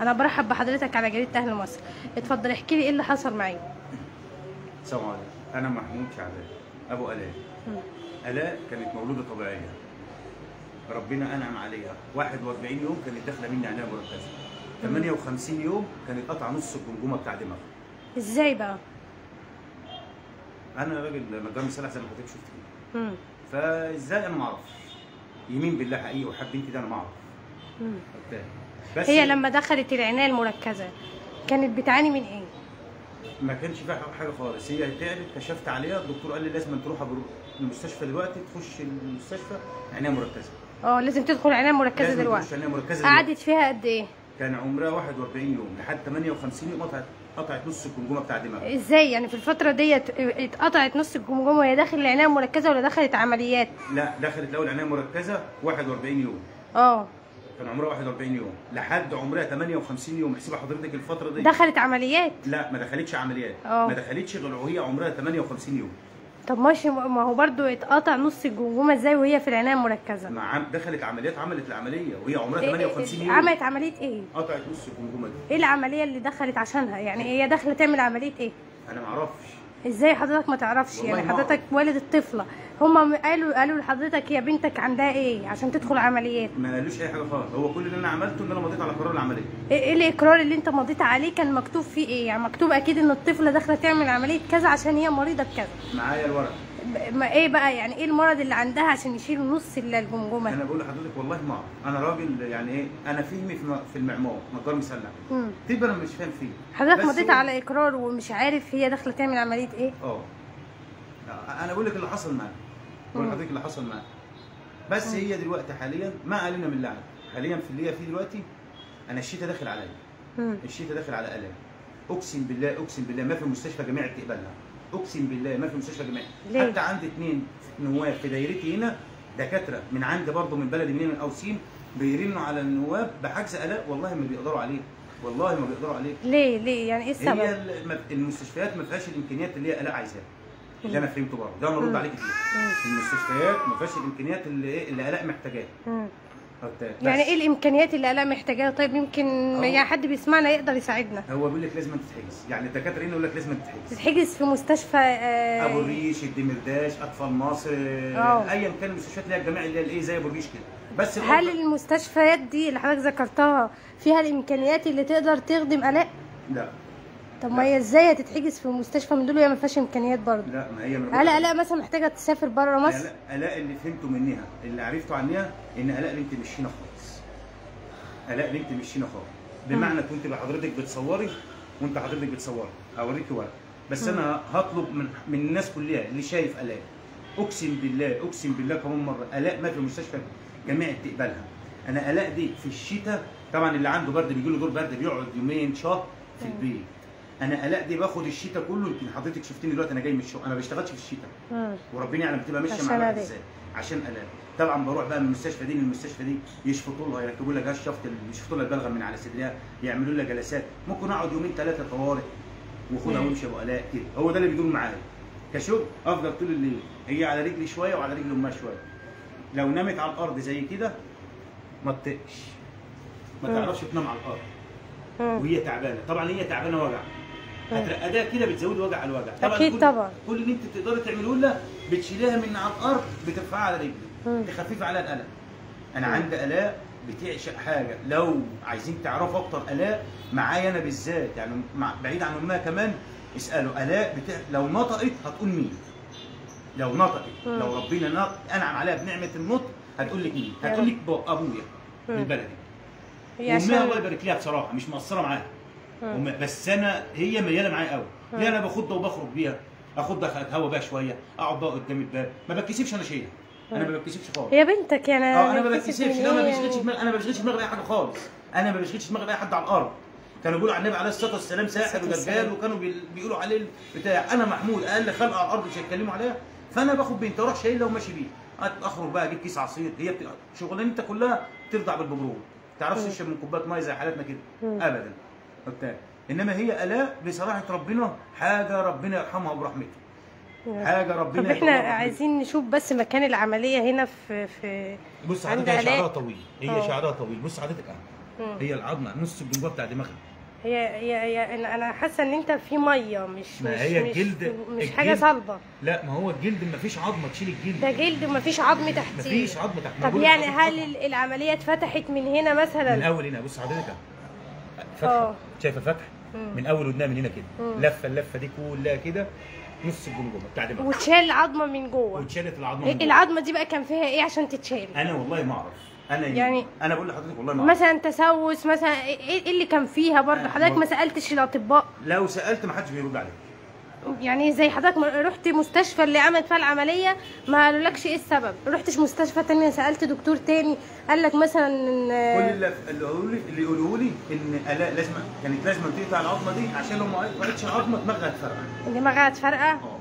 أنا برحب بحضرتك على جريدة أهل مصر. اتفضل احكي لي إيه اللي حصل معاك. السلام عليكم. أنا محمود شعبان أبو ألاء. ألاء كانت مولودة طبيعية. ربنا أنعم عليها. 41 يوم كانت داخلة مني عنايه مركزة. 58 يوم كانت قطع نص الجمجمة بتاع دماغها. إزاي بقى؟ أنا راجل نجار مسلح زي ما حضرتك شفت كده. فإزاي أنا ما أعرفش؟ يمين بالله حقيقي وحب بنتي ده أنا ما أعرف. هي لما دخلت العناية المركزة كانت بتعاني من إيه؟ ما كانش فيها حاجة خالص. هي تعبت كشفت عليها الدكتور قال لي لازم تروح المستشفى دلوقتي تخش المستشفى عناية مركزة. آه لازم تدخل عناية مركزة لازم دلوقتي. عناية مركزة. قعدت فيها قد إيه؟ كان عمرها 41 يوم لحد 58 يوم قطعت قطعت نص الجمجمة بتاع دماغها. إزاي؟ يعني في الفترة ديت اتقطعت نص الجمجمة وهي داخل العناية المركزة ولا دخلت عمليات؟ لا دخلت الأول عناية مركزة 41 يوم. آه. كان عمرها 41 يوم. لحد عمرها 58 يوم. احسبها حضرتك الفترة دي. دخلت عمليات؟ لا ما دخلتش عمليات. آه. ما دخلتش غير وهي عمرها 58 يوم. طب ماشي ما هو برضو اتقطع نص الجمجمه إزاي وهي في العناية المركزة؟ عم- دخلت عمليات عملت العملية. وهي عمرها إيه- 58 إيه- يوم. عملت عملية إيه؟ قطعت نص الجمجمه دي إيه العملية اللي دخلت عشانها؟ يعني هي داخلة تعمل عملية إيه؟ أنا ما أعرفش. إزاي حضرتك ما تعرفش؟ يعني حضرتك والد الطفلة. هم قالوا قالوا لحضرتك يا بنتك عندها إيه؟ عشان تدخل عمليات. ما قالوش أي حاجة خالص. هو كل اللي أنا عملته إن أنا مضيت على قرار العملية. إيه إيه الإقرار اللي أنت مضيت عليه؟ كان مكتوب فيه إيه؟ يعني مكتوب أكيد إن الطفلة داخلة تعمل عملية كذا عشان هي مريضة بكذا. معايا الورق. ب- ما إيه بقى يعني إيه المرض اللي عندها عشان يشيلوا نص ال- الجمجمة؟ أنا بقول لحضرتك والله ما أنا راجل يعني إيه أنا فهمي في المعمار نجار مسلح. مم. طب أنا مش فاهم فيه. حضرتك مضيت هو- على إقرار ومش عارف هي داخلة تعمل عملية إيه؟ آه. أنا بقول لك اللي حصل معايا. بقول مم. لحضرتك اللي حصل معايا. بس هي دلوقتي حاليا ما علينا من لعنه حاليا في اللي هي فيه دلوقتي أنا الشتاء داخل عليا. مم. الشتاء داخل على الام أقسم بالله أقسم بالله ما في مستشفى جامعي بتقبلها اقسم بالله ما في مستشفى جامعي؟ حتى عندي اثنين نواب في دايرتي هنا دكاترة من عندي برضه من بلدي منين من اوسيم بيرنوا على النواب بحجز الاء والله ما بيقدروا عليه. والله ما بيقدروا عليه. ليه؟ ليه؟ يعني إيه هي السبب الم- المستشفيات ما فيهاش الإمكانيات اللي هي الاء عايزاها. اللي أنا فهمته برضه. ده أنا ارد عليك فيه المستشفيات ما فيهاش الإمكانيات اللي إيه اللي الاء محتاجاها. يعني إيه الإمكانيات اللي الاء محتاجاها؟ طيب يمكن. يعني حد بيسمعنا يقدر يساعدنا. هو بيقول لك لازم تتحجز. يعني الدكاترة هنا يقول لك لازم تتحجز. تتحجز في مستشفى آه، أبو الريش الدمرداش أطفال مصر. ايا كان المستشفيات اللي هي الجامعي اللي هي زي أبو الريش كده. بس هل المستشفيات دي اللي حضرتك ذكرتها فيها الإمكانيات اللي تقدر تخدم آلاء؟ لا. طب ما هي إزاي هتتحجز في مستشفى من دول وهي ما فيهاش إمكانيات برضه؟ لا ما هي من هل الاء مثلا محتاجة تسافر بره مصر؟ الاء الاء اللي فهمته منها اللي عرفته عنها إن الاء بنت مش هنا خالص. الاء بنت مش هنا خالص. بمعنى كنت حضرتك بتصوري وأنت حضرتك بتصوري اوريكي ورق. بس أنا هطلب من من الناس كلها اللي شايف الاء أقسم بالله أقسم بالله كمان مرة الاء ما في مستشفى جامعي تقبلها. أنا الاء دي في الشتاء طبعا اللي عنده برد بيجي له دور برد بيقعد يومين شهر في البيت. أنا الاء دي باخد الشتاء كله يمكن حضرتك شفتني دلوقتي أنا جاي من الشغل. أنا ما بشتغلش في الشتاء. وربنا يعلم بتبقى ماشية مع الواحد ألاقي. إزاي. عشان ألاقي. طبعا بروح بقى من المستشفى دي للمستشفى دي يشفطوا لها يركبوا لها جهاز شفط يشفطوا لها البلغم من على صدرها يعملوا لها جلسات. ممكن أقعد يومين ثلاثة طوارئ وأخدها مم. وأمشي ابو الاء كده. هو ده اللي بيدور معايا. كشغل أفضل طول الليل. هي على رجلي شوية وعلى رجل أمها شوية. لو نامت على الأرض زي كده ما تطقش. ما. تعرفش تنام على الأرض. وهي تعبانة. طبعا هي تعبانة وجع. هترقدها كده بتزود وجع على الوجع أكيد كل- طبعا. كل اللي أنت تقدري تعمليه لها بتشيليها من على الأرض بترفعها على رجلك. مم. تخففي على الالم أنا عندي ألاء بتعشق حاجة. لو عايزين تعرفوا أكتر ألاء معايا أنا بالذات. يعني مع بعيد عن أمها كمان اسألوا. ألاء بتاع لو نطقت هتقول مين؟ لو نطقت مم. لو ربنا نط... أنعم عليها بنعمة النطق هتقول لك مين؟ هتقول. لك أبويا. بالبلدي. هي وأمها الله يبارك لها بصراحة مش مقصرة معاها. بس أنا هي ميالة معايا قوي. مم. ليه أنا باخدها وبخرج بيها؟ اخدها اتهوى بيها شوية أقعد بقى قدام الباب. ما بتكسفش أنا شيء أنا ما بتكسفش خالص. هي بنتك يعني آه أنا ما بتكسفش من لا ما بشغلش يعني؟ دماغي أنا ما بشغلش دماغي بأي حاجة خالص. أنا ما بشغلش دماغي بأي حد على الأرض. كانوا بيقولوا على النبي عليه الصلاة والسلام ساحر ودجال. وكانوا بي- بيقولوا عليه بتاع أنا محمود. أقل خلق على الأرض مش هيتكلموا عليها. فأنا باخد بنتي أروح شايلها وماشي بيها. أخرج بقى أجيب كيس عصير. هي بت... شغلانتها كلها ترضع بالببرون ما تعرفش. تشرب من كوباية مية زي حالاتنا كده. ابدا. وبتاع إنما هي الاء بصراحة ربنا حاجة ربنا يرحمها برحمته. حاجة ربنا طب إحنا. عايزين نشوف بس مكان العملية هنا في في بص حضرتك هي. شعرها طويل. هي آه. شعرها طويل. بص حضرتك مم. هي العظمة نص الجمجمه بتاع دماغها. هي هي, هي أنا حاسة إن أنت في مية مش ما مش هي مش, الجلد- مش الجلد- حاجة صلبة. لا ما هو الجلد ما فيش عظمة تشيل الجلد. ده جلد ومفيش عظم تحتيه. مفيش عظمه تحت. ما طب يعني هل العملية اتفتحت من هنا مثلا؟ من أول هنا. بص حضرتك فتحه آه. شايفة فتح. من أول ودنها من هنا كده. لفة اللفه دي كلها كده نص الجمجمه بتاع دماغها وتشال عظمة من جوه. واتشالت العظمة إيه من جوه. العظمة دي بقى كان فيها إيه عشان تتشال؟ أنا والله ما أعرف. أنا يعني- أنا بقول لحضرتك والله ما أعرف. مثلا تسوس مثلا إيه إيه اللي كان فيها برضه؟ آه، حضرتك ما- ما سألتش الأطباء؟ لو سألت ما حدش بيرد عليك. يعني زي حضرتك ما رحت مستشفى اللي عملت فيها العملية ما قالولكش إيه السبب؟ رحتش مستشفى تانية سألت دكتور تاني قال لك مثلا كل إن- اللي قالوا لي اللي يقولوا لي إن ألاء لازم كانت لازم تقطع العظمة دي عشان لو ما قطعتش العظمه دماغها هتفرقع. دماغها اتفرقع آه.